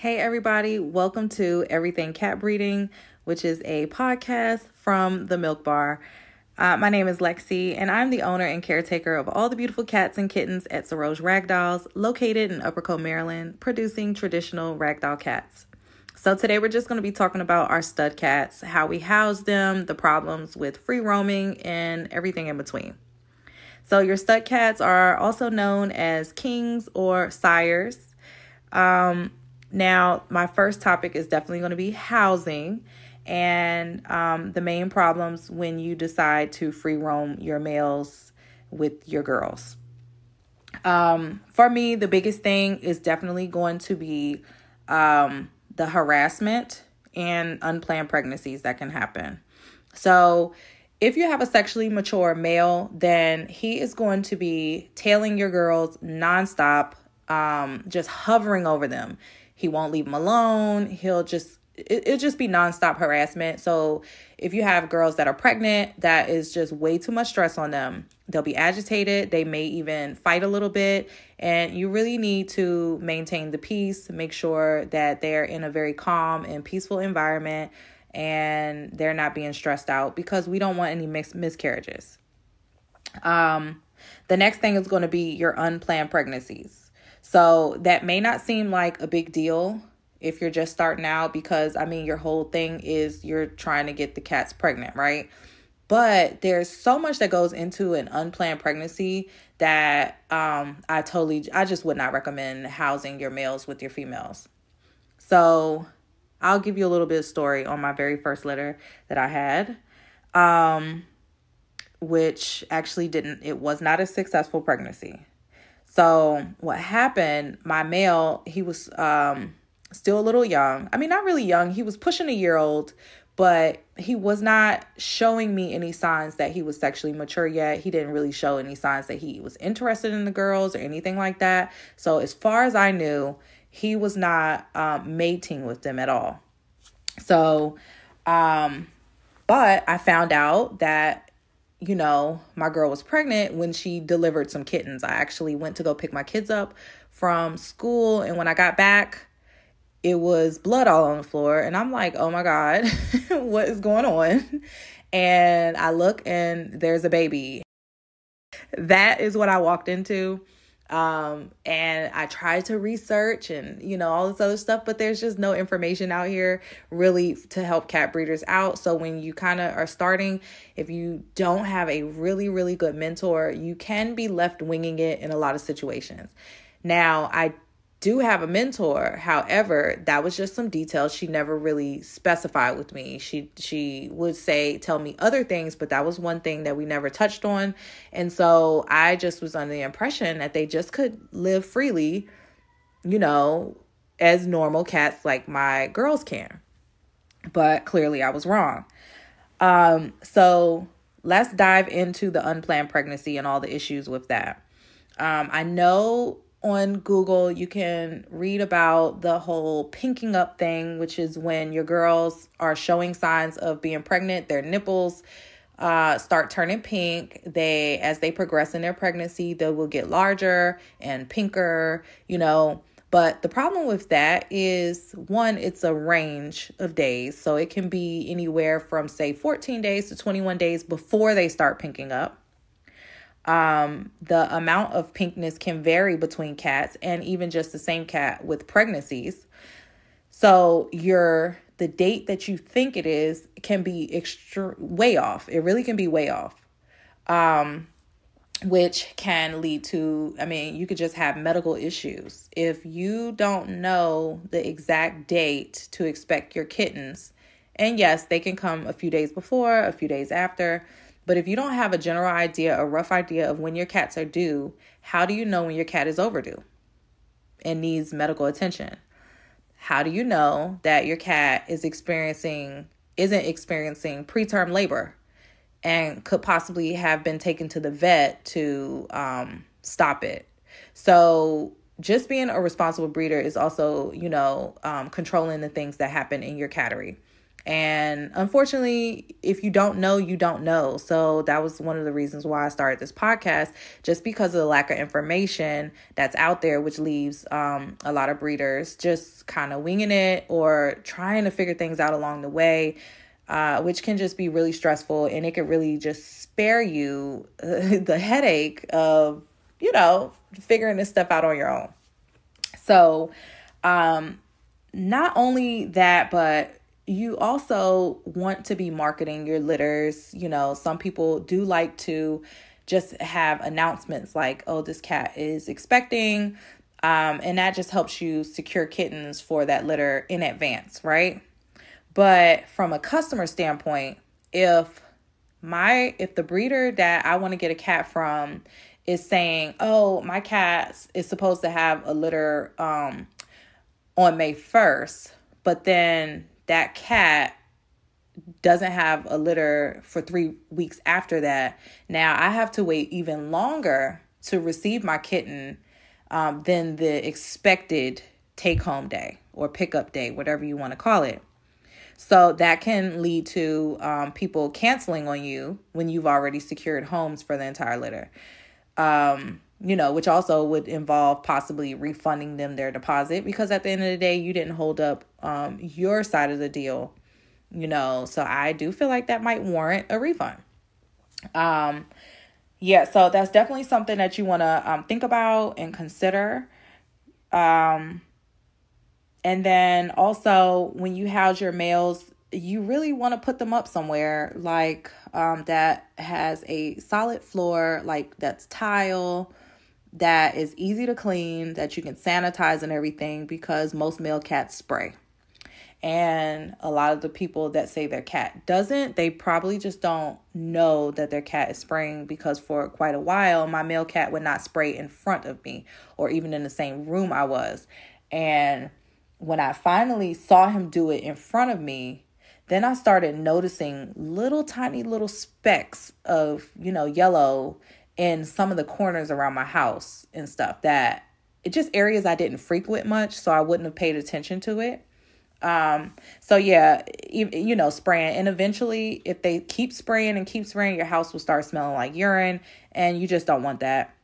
Hey, everybody, welcome to Everything Cat Breeding, which is a podcast from the Milk Bar. Uh, my name is Lexi, and I'm the owner and caretaker of all the beautiful cats and kittens at Saroj Ragdolls, located in Upper Cove, Maryland, producing traditional ragdoll cats. So, today we're just going to be talking about our stud cats, how we house them, the problems with free roaming, and everything in between. So, your stud cats are also known as kings or sires. Um, now, my first topic is definitely going to be housing and um, the main problems when you decide to free roam your males with your girls. Um, for me, the biggest thing is definitely going to be um, the harassment and unplanned pregnancies that can happen. So, if you have a sexually mature male, then he is going to be tailing your girls nonstop, um, just hovering over them. He won't leave them alone. He'll just it, will just be nonstop harassment. So if you have girls that are pregnant, that is just way too much stress on them. They'll be agitated. They may even fight a little bit. And you really need to maintain the peace, make sure that they're in a very calm and peaceful environment and they're not being stressed out because we don't want any mis- miscarriages. Um, the next thing is going to be your unplanned pregnancies. So that may not seem like a big deal if you're just starting out because I mean your whole thing is you're trying to get the cats pregnant, right? But there's so much that goes into an unplanned pregnancy that um I totally I just would not recommend housing your males with your females. So I'll give you a little bit of story on my very first litter that I had. Um which actually didn't it was not a successful pregnancy. So what happened, my male, he was um still a little young. I mean, not really young. He was pushing a year old, but he was not showing me any signs that he was sexually mature yet. He didn't really show any signs that he was interested in the girls or anything like that. So as far as I knew, he was not um, mating with them at all. So, um, but I found out that you know, my girl was pregnant when she delivered some kittens. I actually went to go pick my kids up from school. And when I got back, it was blood all on the floor. And I'm like, oh my God, what is going on? And I look and there's a baby. That is what I walked into. Um, and I tried to research and, you know, all this other stuff, but there's just no information out here really to help cat breeders out. So when you kind of are starting, if you don't have a really, really good mentor, you can be left winging it in a lot of situations. Now, I do have a mentor. However, that was just some details she never really specified with me. She she would say tell me other things, but that was one thing that we never touched on. And so I just was under the impression that they just could live freely, you know, as normal cats like my girls can. But clearly I was wrong. Um so let's dive into the unplanned pregnancy and all the issues with that. Um I know on Google, you can read about the whole pinking up thing, which is when your girls are showing signs of being pregnant, their nipples uh, start turning pink. They, as they progress in their pregnancy, they will get larger and pinker, you know. But the problem with that is one, it's a range of days. So it can be anywhere from, say, 14 days to 21 days before they start pinking up. Um, the amount of pinkness can vary between cats and even just the same cat with pregnancies. So your the date that you think it is can be extra way off. It really can be way off. Um, which can lead to I mean, you could just have medical issues. If you don't know the exact date to expect your kittens, and yes, they can come a few days before, a few days after, but if you don't have a general idea, a rough idea of when your cats are due, how do you know when your cat is overdue and needs medical attention? How do you know that your cat is experiencing isn't experiencing preterm labor and could possibly have been taken to the vet to um, stop it? So just being a responsible breeder is also, you know, um, controlling the things that happen in your cattery. And unfortunately, if you don't know, you don't know. So that was one of the reasons why I started this podcast, just because of the lack of information that's out there, which leaves um, a lot of breeders just kind of winging it or trying to figure things out along the way, uh, which can just be really stressful and it could really just spare you the headache of, you know, figuring this stuff out on your own. So, um, not only that, but you also want to be marketing your litters. You know, some people do like to just have announcements like, oh, this cat is expecting. Um, and that just helps you secure kittens for that litter in advance, right? But from a customer standpoint, if my if the breeder that I want to get a cat from is saying, "Oh, my cat is supposed to have a litter um on May 1st, but then that cat doesn't have a litter for three weeks after that, now I have to wait even longer to receive my kitten um, than the expected take home day or pickup day, whatever you want to call it. So that can lead to um, people canceling on you when you've already secured homes for the entire litter. Um, you know, which also would involve possibly refunding them their deposit because at the end of the day, you didn't hold up um, your side of the deal, you know. So I do feel like that might warrant a refund. Um, yeah, so that's definitely something that you want to um, think about and consider. Um, and then also, when you house your males, you really want to put them up somewhere like um, that has a solid floor, like that's tile that is easy to clean, that you can sanitize and everything because most male cats spray. And a lot of the people that say their cat doesn't, they probably just don't know that their cat is spraying because for quite a while, my male cat would not spray in front of me or even in the same room I was. And when I finally saw him do it in front of me, then I started noticing little tiny little specks of, you know, yellow in some of the corners around my house and stuff that it just areas I didn't frequent much, so I wouldn't have paid attention to it. Um, so yeah, you, know, spraying and eventually if they keep spraying and keep spraying, your house will start smelling like urine and you just don't want that.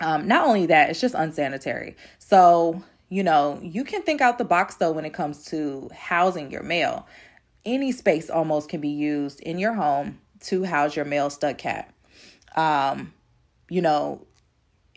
Um, not only that, it's just unsanitary. So, you know, you can think out the box though when it comes to housing your male. Any space almost can be used in your home to house your male stud cat. Um, you know,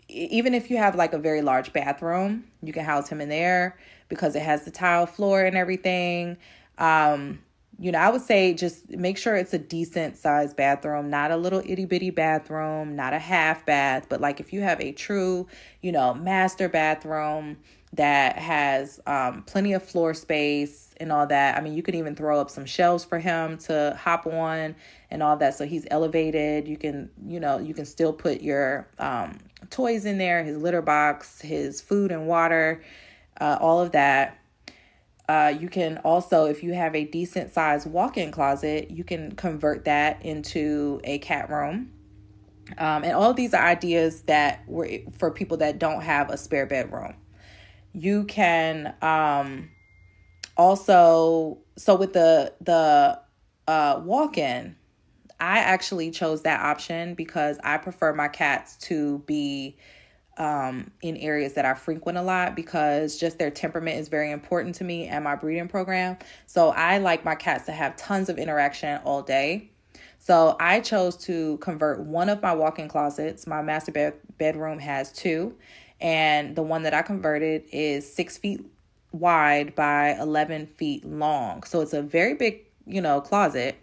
even if you have like a very large bathroom, you can house him in there because it has the tile floor and everything. Um, you know, I would say just make sure it's a decent sized bathroom, not a little itty bitty bathroom, not a half bath, but like if you have a true, you know, master bathroom that has um, plenty of floor space and all that. I mean, you could even throw up some shelves for him to hop on and all that. So he's elevated. You can, you know, you can still put your um, toys in there, his litter box, his food and water, uh, all of that. Uh, you can also, if you have a decent sized walk in closet, you can convert that into a cat room. Um, and all of these are ideas that were for people that don't have a spare bedroom you can um also so with the the uh walk-in i actually chose that option because i prefer my cats to be um in areas that i frequent a lot because just their temperament is very important to me and my breeding program so i like my cats to have tons of interaction all day so I chose to convert one of my walk-in closets. My master bed- bedroom has two, and the one that I converted is six feet wide by 11 feet long. So it's a very big, you know, closet.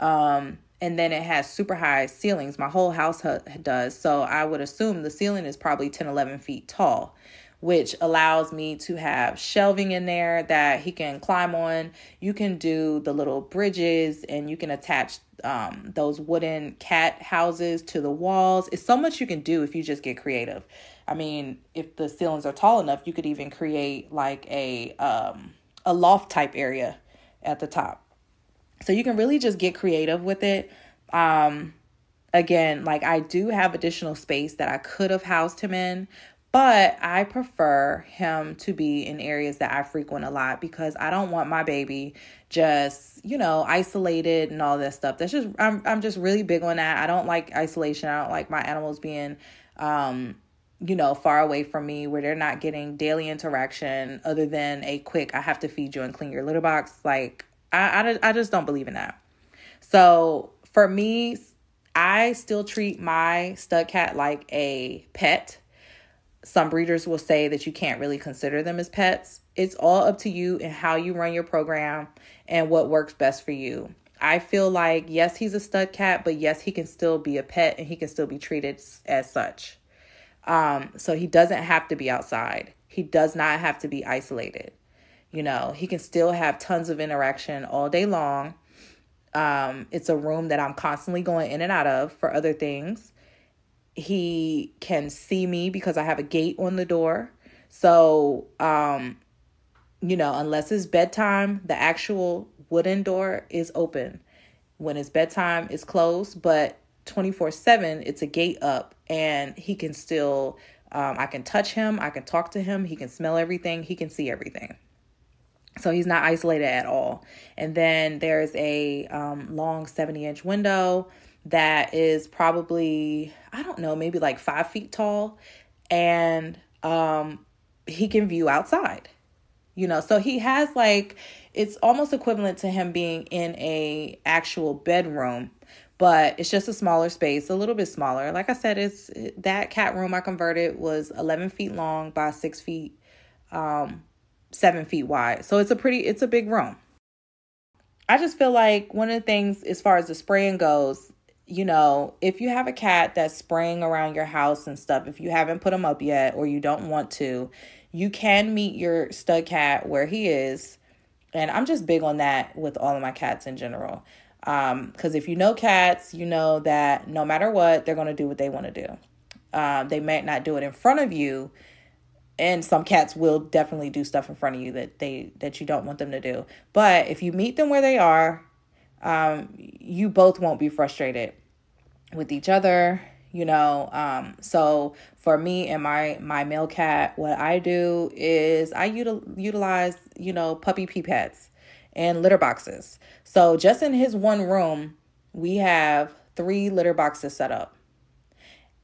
Um, and then it has super high ceilings. My whole house does. So I would assume the ceiling is probably 10, 11 feet tall, which allows me to have shelving in there that he can climb on. You can do the little bridges and you can attach um, those wooden cat houses to the walls. It's so much you can do if you just get creative. I mean, if the ceilings are tall enough, you could even create like a um, a loft type area at the top. So you can really just get creative with it. Um, again, like I do have additional space that I could have housed him in, But I prefer him to be in areas that I frequent a lot because I don't want my baby just, you know, isolated and all that stuff. That's just I'm I'm just really big on that. I don't like isolation. I don't like my animals being um you know, far away from me where they're not getting daily interaction other than a quick, I have to feed you and clean your litter box. Like, I, I, I just don't believe in that. So for me, I still treat my stud cat like a pet. Some breeders will say that you can't really consider them as pets. It's all up to you and how you run your program and what works best for you. I feel like, yes, he's a stud cat, but yes, he can still be a pet and he can still be treated as such. Um, so he doesn't have to be outside. He does not have to be isolated. You know, he can still have tons of interaction all day long. Um, it's a room that I'm constantly going in and out of for other things. He can see me because I have a gate on the door. So, um, you know, unless it's bedtime, the actual wooden door is open. When it's bedtime, it's closed, but 24 7, it's a gate up and he can still, um, I can touch him, I can talk to him, he can smell everything, he can see everything. So he's not isolated at all. And then there's a um, long 70 inch window that is probably, I don't know, maybe like five feet tall. And um, he can view outside you know so he has like it's almost equivalent to him being in a actual bedroom but it's just a smaller space, a little bit smaller. Like I said, it's that cat room I converted was 11 feet long by six feet, um, seven feet wide. So it's a pretty, it's a big room. I just feel like one of the things as far as the spraying goes, you know, if you have a cat that's spraying around your house and stuff, if you haven't put him up yet or you don't want to, you can meet your stud cat where he is. And I'm just big on that with all of my cats in general. Um, because if you know cats, you know that no matter what, they're going to do what they want to do. Um, they might not do it in front of you, and some cats will definitely do stuff in front of you that they that you don't want them to do. But if you meet them where they are, um, you both won't be frustrated with each other. You know, um, so for me and my my male cat, what I do is I util- utilize you know puppy pee pads and litter boxes. So just in his one room, we have three litter boxes set up.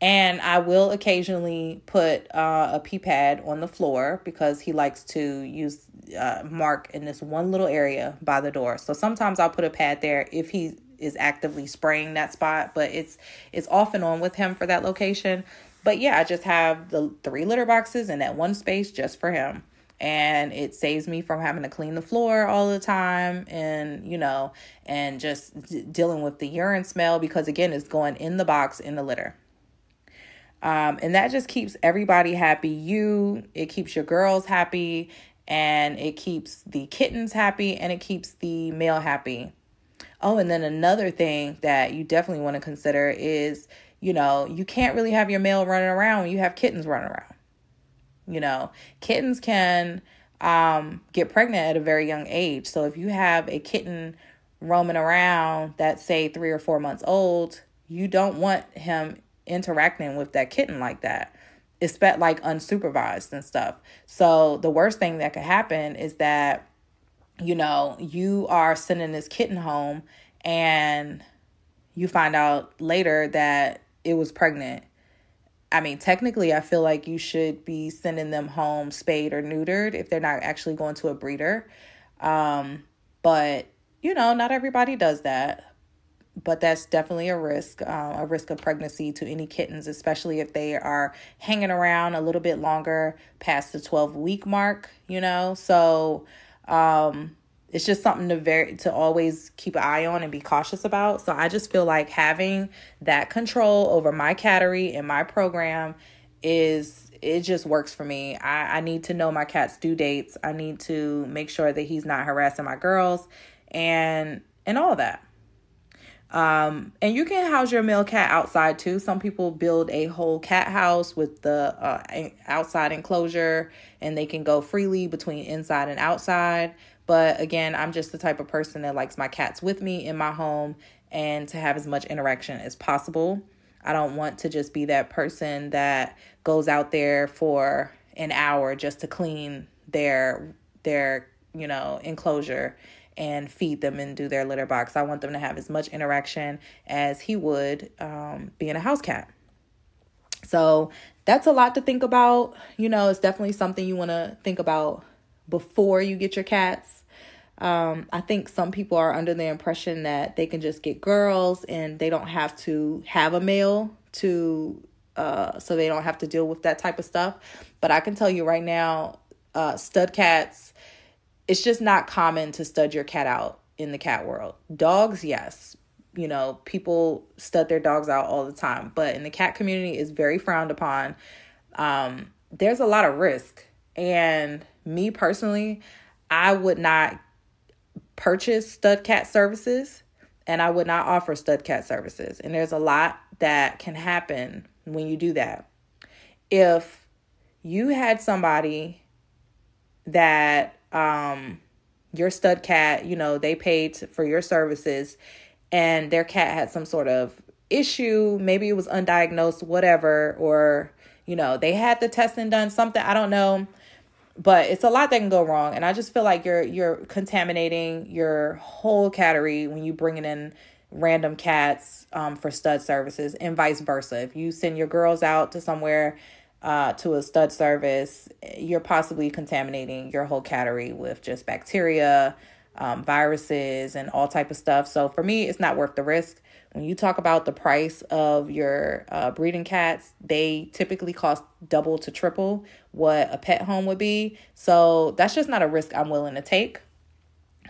And I will occasionally put uh, a pee pad on the floor because he likes to use uh, mark in this one little area by the door. So sometimes I'll put a pad there if he is actively spraying that spot, but it's it's off and on with him for that location. But yeah, I just have the three litter boxes in that one space just for him and it saves me from having to clean the floor all the time and you know and just d- dealing with the urine smell because again it's going in the box in the litter. Um, and that just keeps everybody happy. You it keeps your girls happy and it keeps the kittens happy and it keeps the male happy. Oh and then another thing that you definitely want to consider is you know you can't really have your male running around when you have kittens running around you know, kittens can um, get pregnant at a very young age. So if you have a kitten roaming around that's, say, three or four months old, you don't want him interacting with that kitten like that. It's like unsupervised and stuff. So the worst thing that could happen is that, you know, you are sending this kitten home and you find out later that it was pregnant I mean, technically, I feel like you should be sending them home spayed or neutered if they're not actually going to a breeder. Um, but, you know, not everybody does that. But that's definitely a risk, uh, a risk of pregnancy to any kittens, especially if they are hanging around a little bit longer past the 12 week mark, you know? So, um, it's just something to very to always keep an eye on and be cautious about. So I just feel like having that control over my cattery and my program is it just works for me. I, I need to know my cat's due dates. I need to make sure that he's not harassing my girls and and all that. Um, and you can house your male cat outside too. Some people build a whole cat house with the uh, outside enclosure and they can go freely between inside and outside. But again, I'm just the type of person that likes my cats with me in my home and to have as much interaction as possible. I don't want to just be that person that goes out there for an hour just to clean their their, you know, enclosure and feed them and do their litter box. I want them to have as much interaction as he would um, being a house cat. So that's a lot to think about. You know, it's definitely something you want to think about before you get your cats. Um, I think some people are under the impression that they can just get girls and they don't have to have a male to, uh, so they don't have to deal with that type of stuff. But I can tell you right now, uh, stud cats, it's just not common to stud your cat out in the cat world. Dogs, yes, you know, people stud their dogs out all the time, but in the cat community is very frowned upon. Um, there's a lot of risk. And me personally, I would not purchase stud cat services and I would not offer stud cat services. And there's a lot that can happen when you do that. If you had somebody that um your stud cat, you know, they paid for your services and their cat had some sort of issue, maybe it was undiagnosed, whatever, or you know, they had the testing done, something, I don't know. But it's a lot that can go wrong. And I just feel like you're you're contaminating your whole cattery when you bringing in random cats um, for stud services and vice versa. If you send your girls out to somewhere uh, to a stud service, you're possibly contaminating your whole cattery with just bacteria, um, viruses and all type of stuff. So for me, it's not worth the risk. When you talk about the price of your uh, breeding cats, they typically cost double to triple what a pet home would be. So that's just not a risk I'm willing to take.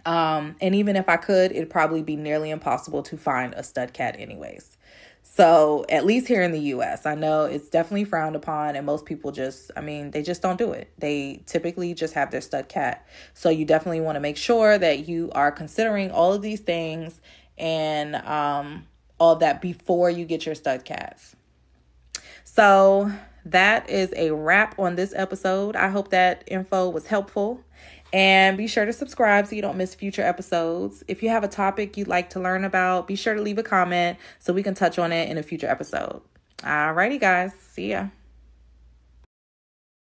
Um, and even if I could, it'd probably be nearly impossible to find a stud cat, anyways. So, at least here in the US, I know it's definitely frowned upon, and most people just, I mean, they just don't do it. They typically just have their stud cat. So, you definitely want to make sure that you are considering all of these things and um, all that before you get your stud cats. So, that is a wrap on this episode. I hope that info was helpful. And be sure to subscribe so you don't miss future episodes. If you have a topic you'd like to learn about, be sure to leave a comment so we can touch on it in a future episode. Alrighty, guys. See ya.